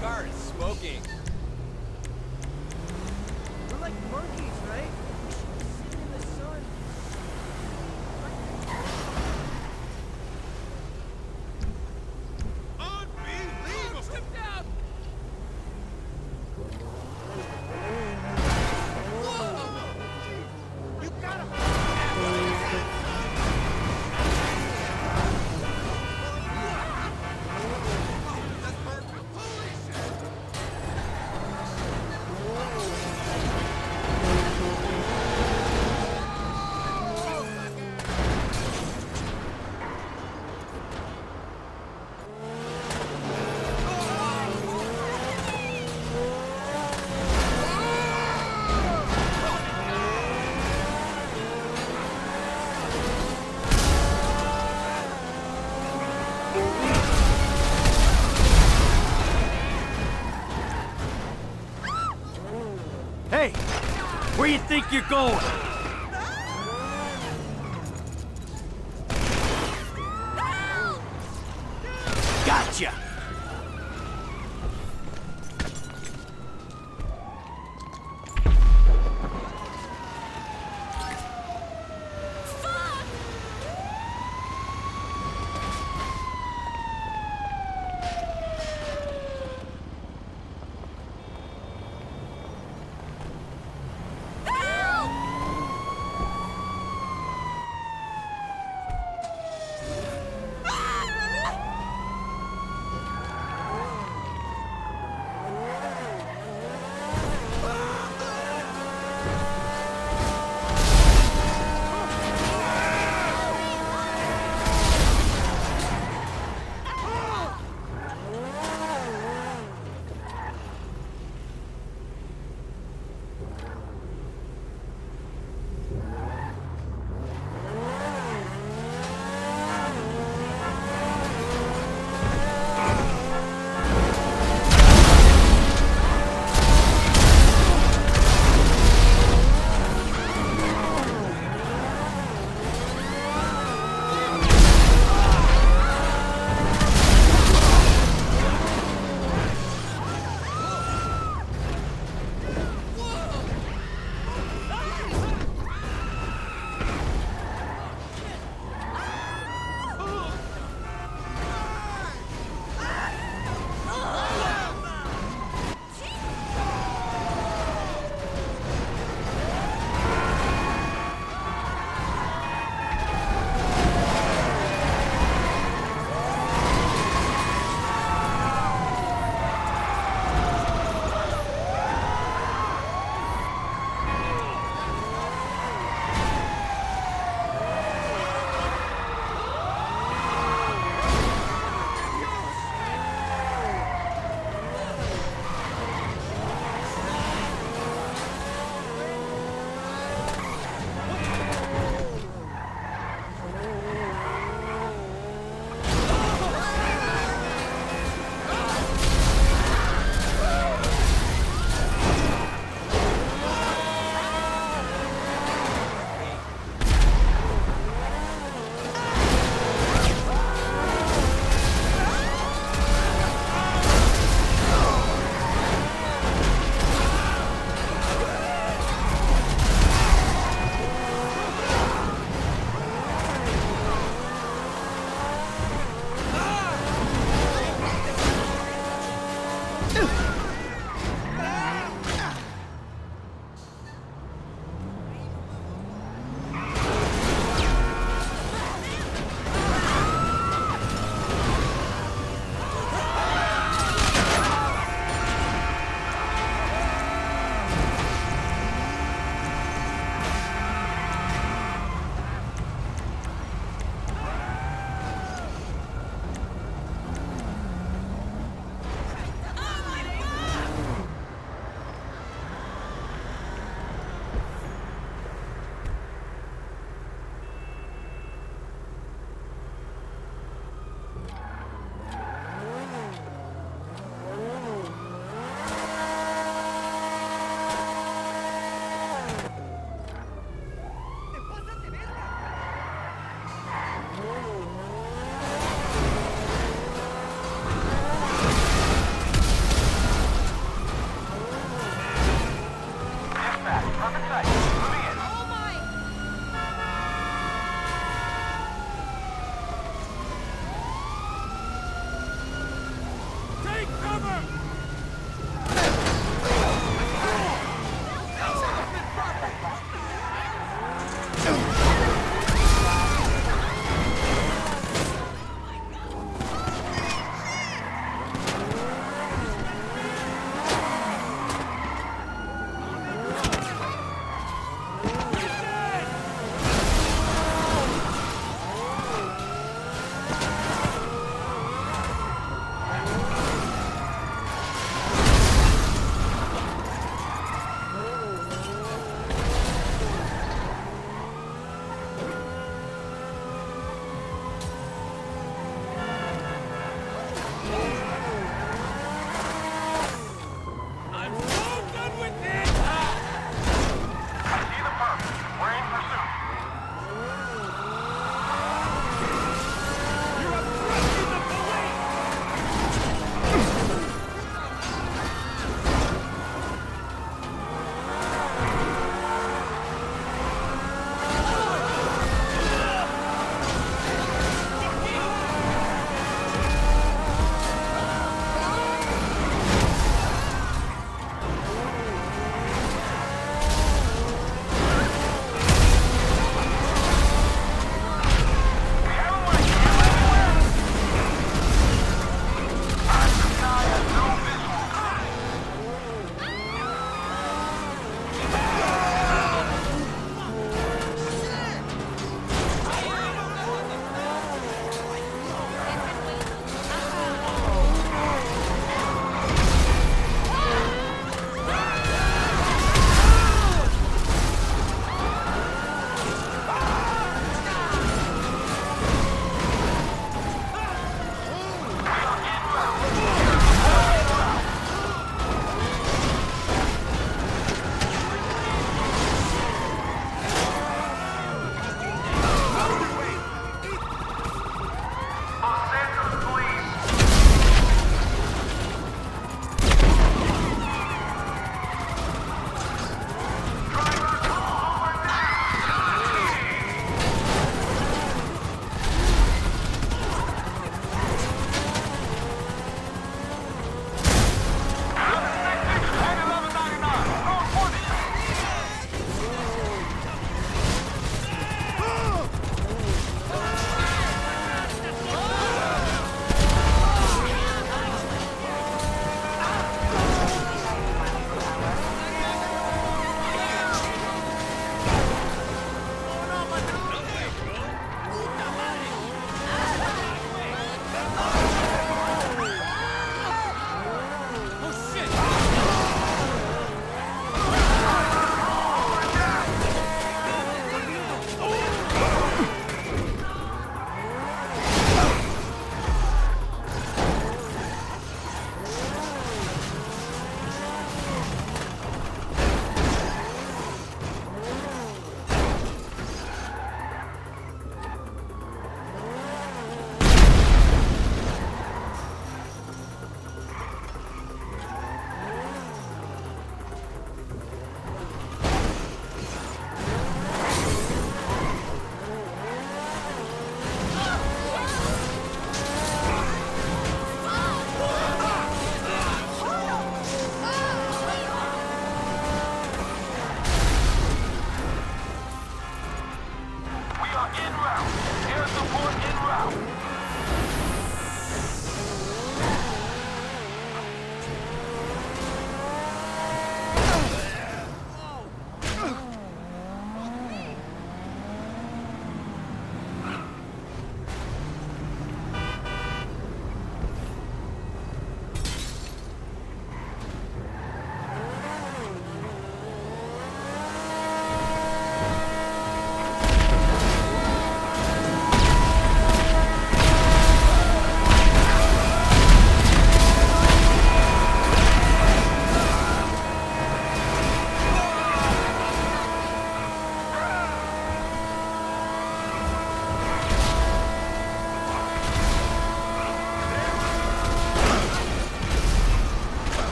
car is smoking. We're like monkeys, right? Think you're going? Gotcha!